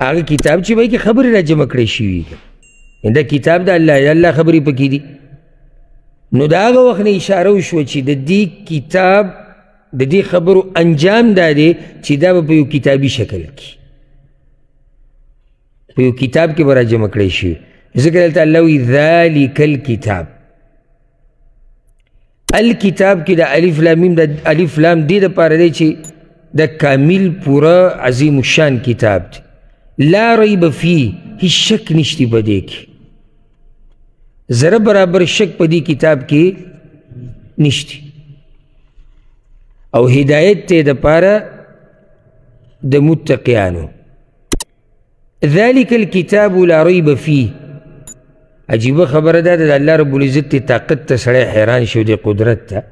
هغه کتاب چې وایي کې خبرې را جمع کړې شوي دا کتاب د الله د الله خبرې پکې دي نو د هغه وخت نه اشاره وشوه چې د دې کتاب د دې خبرو انجام دا دی چې دا به په یو کتابي شکل کې په یو کتاب کې به را جمع کړی شي ذکر دلته الله وایي ذلک الکتاب الکتاب کې د الف لام میم د الف لام دې دپاره دی چې د کامل پوره عظیم الشان کتاب دی لا ریب فی هیڅ شک نشتی په دې کې ذره برابر شک په دې کتاب کې نشتی او هدایت ته د پاره د متقیانو ذلك الكتاب لا ريب فيه عجیبه خبره ده د الله رب العزت ته طاقت ته سړی حیران شو د قدرت ته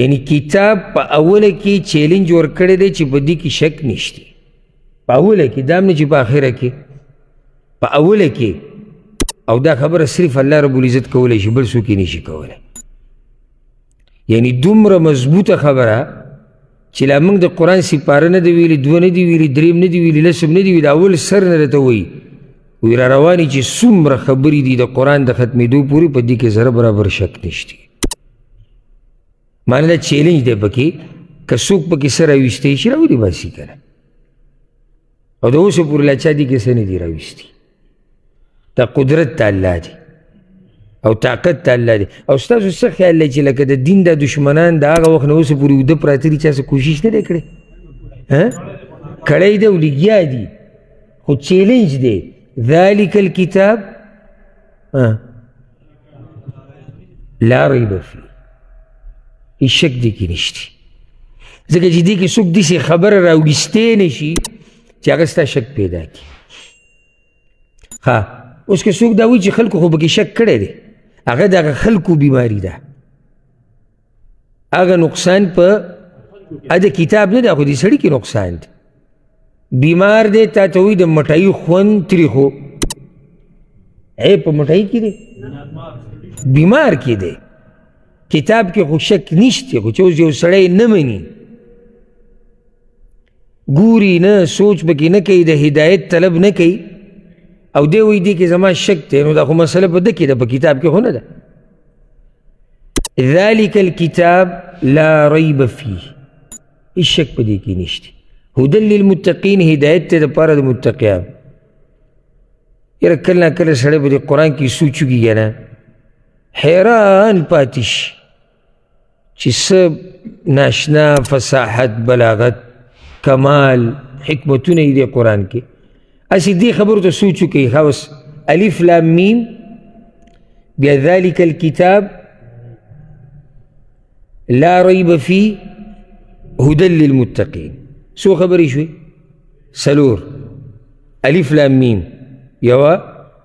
یعنی کتاب په اوله کې چیلنج ورکړی دی چې په دې کې شک نشته په اوله کې دا نه چې په آخره کې په اوله کې او دا خبره صرف الله رب العزت کولی شي بل څوک یې نشي کولی یعنی دومره مضبوطه خبره چې لا موږ د قرآن سپاره نه دی ویلي دوه نه دی ویلي دریم نه دی ویلي لسم نه دی ویلي اول سر نه درته وایي وی را رواني چې څومره خبرې دي د قرآن د ختمېدو پورې په دې کې زره برابر شک نشته معنی دا چیلنج دی پکې که څوک پکې څه راویستی شي راودې باسي که نه او د اوسه پورې لا چا دي کې څه نه دي راویستي دا قدرت د الله دی او طاقت د الله دی او ستاسو څه خیال دی چې لکه د دین د دشمنان د هغه وخت نه اوسه پورې اوده پراته دي چا څه کوشش نه دی کړی کړی دی او لګیا دي خو چیلنج دی ذلک الکتاب لا ریب فی هیڅ شک دی کې نشته ځکه چې دې کې څوک داسې خبره راوړستې نه شي چې هغه ستا شک پیدا کړي ها اوس که څوک دا وایي چې خلکو خو پکې شک کړی دی هغه د هغه خلکو بیماري ده هغه نقصان په د کتاب نه ده خو د سړي کې نقصان دی بیمار دی تا ته وایي د مټایي خوند تریخو ای په مټایي کې دی بیمار کې دی کتاب کې خو شک نشته خو چې اوس یو سړی نه مني ګوري نه سوچ پکې نه کوي د هدایت طلب نه کوي او دی وایي دې کې زما شک دی نو دا خو مسله په ده کې ده په کتاب کې خو نه ده ذلك الكتاب لا ريب فيه هیڅ شک په دې کې نشته هدن للمتقین هدایت ته دپاره د متقیان یاره کله نا کله سړی په دې قرآن کې سوچ کېږي نه حیران پاتې شي چې څه ناشنا فصاحت بلاغت کمال حکمتونه یې دی قرآن کې هسې دې خبرو ته سوچ وکړئ ښه اوس الف لام میم بیا ذلک الکتاب لا ریب فی هدن للمتقین څو خبرې شوې څلور الف لام میم یوه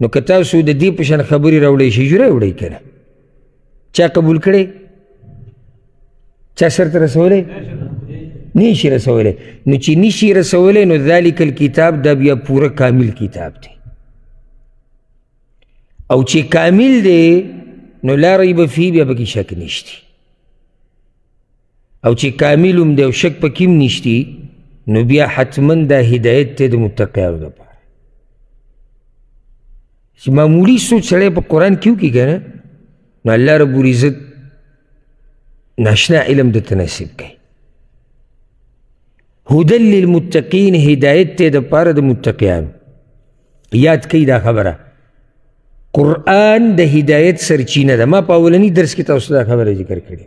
نو که تاسو د دې په شان خبرې راوړی شي جوره وړی که نه چا قبول کړی چا سرته رسولی نشي رسولی نو چې نشي رسولی نو ذلک الکتاب دا بیا پوره کامل کتاب دی او چې کامل دی نو لا ریب فی بیا پکې شک نشتی او چې کامل هم دی او شک پکې هم نشتی نو بیا حتما دا هدایت دی د متقیانو لپاره چې معمولي سوچ سړی په قرآن کې وکړي که نه نو الله رب العزت ناشنا علم د تناسب کوي هدل للمتقین هدایت ته د پاره د متقیانو یاد کړئ دا خبره قرآن د هدایت سرچینه ده ما په اولنی درس کې تاسو دا خبره ذکر کړې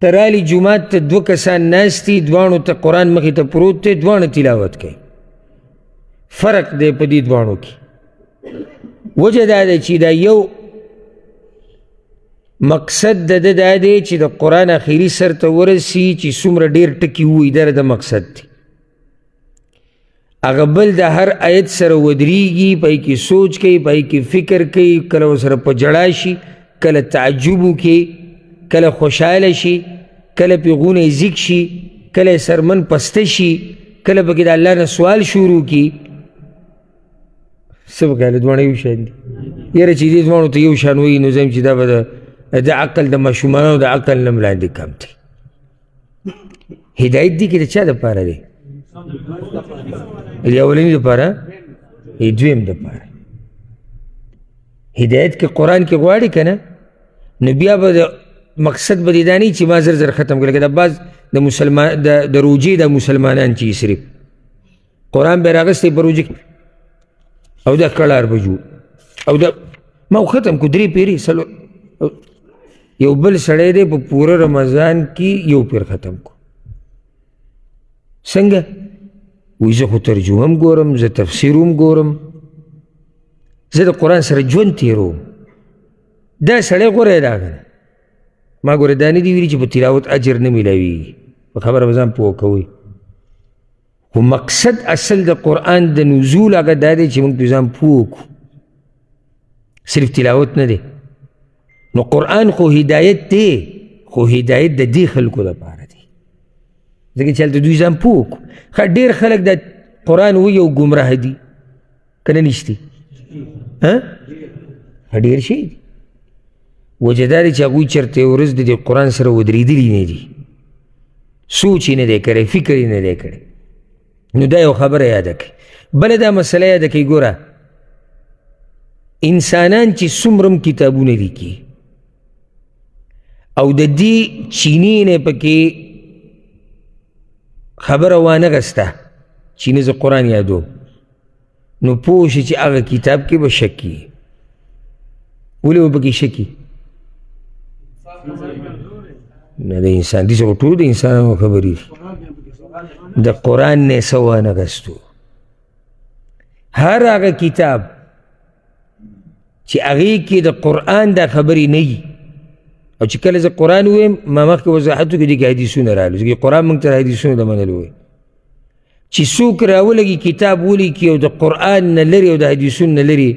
ترالی جماعت ته دوه کسان ناستی دواړو ته قرآن مخې ته پروت دی دواړه تلاوت کوي فرق دی په دې دواړو کې وجه دا ده چې دا یو مقصد د ده دا دی چې د قرآن اخري سر ته ورسي چې څومره ډېر ټکي ووایي دا د مقصد دی هغه بل د هر آیت سره ودریږي پای کې سوچ کوي پای کې فکر کوي کله سره په جړا شي کله تعجب وکړي کله خوشاله شي کله پې غونه زیږ شي کله سرمن پسته شي کله پکې د الله نه سوال شروع کړي څه به کله دواړه یو شان دي یاره چې دې دواړو ته یو شان وایي نو زم چې دا به د عقل د ماشومانو د عقل نه ملاندې کم دی هدایت دی کې د چا د پاره دی د اولنی د پاره ای دویم د پاره هدایت کې قران کې غواړي کنه نو بیا به مقصد به دا نه چې ما زر زر ختم کړل دا بعض د مسلمان د روجي د مسلمانان چې صرف قرآن به راغستی پروجیکت او دا کلار به جوړ او دا ما ختم کو درې پیری سلو یو بل سړی دی په پوره رمضان کې یو پیر ختم کو څنګه وایي زه خو ترجمه هم ګورم زه تفسیر هم ګورم زه د قرآن سره ژوند تیروم دا سړی غوره دا کنه ما ګوره دا نه دي ویلي چې په تلاوت اجر نه میلاویږي په خبره به ځان پوه کوئ خو مقصد اصل د قرآن د نزول هغه دا دی چې موږ په ځان پوه کړو صرف تلاوت نه دی نو قرآن خو هدایت دی خو هدایت د دې خلکو لپاره دی ځکه چې هلته دوی ځان پوه کړو ښه ډېر خلک د قرآن وایي او ګمراه دي کنه نشتی ها ډیر شي وجداري چې هغوی چرته ورځ د دې قرآن سره ودرېدلي نه دي سوچ یې نه دی کړی فکر یې نه دی کړی نو دا یو خبره یاده کړئ بله دا مسله یاده کړئ ګوره انسانان چې څومره هم کتابونه لیکي او د دې چینې نه پکې خبره وانه غسته چینې زه قرآن یادوم نو پوه شي چې هغه کتاب کې به شک کي ولې به پکې شک کي نه د انسان دي څه ټول د انسانانو خبرې دي د قرآن نه څه وانه غستو هر هغه کتاب چې هغې کې د قرآن دا خبرې نه وي او چې کله زه قرآن ووایم ما مخکې وضاحت وکړو دې کې حدیثونه راغلي ځکه قرآن موږ ته حدیثونه د منلو وایي چې څوک راولګي کتاب ولیکي او د قرآن نه لري او د حدیثونو نه لري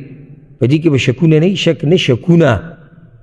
په دې کې به شکونه نه شک نه شکونه